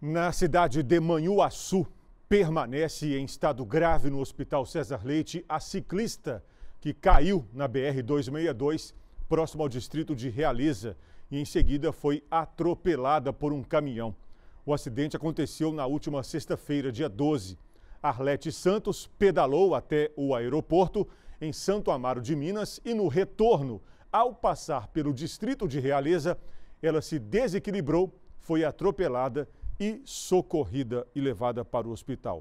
Na cidade de Manhuaçu, permanece em estado grave no Hospital César Leite a ciclista que caiu na BR-262, próximo ao distrito de Realiza, e em seguida foi atropelada por um caminhão. O acidente aconteceu na última sexta-feira, dia 12. Arlete Santos pedalou até o aeroporto em Santo Amaro de Minas e no retorno, ao passar pelo distrito de Realiza, ela se desequilibrou, foi atropelada e socorrida e levada para o hospital.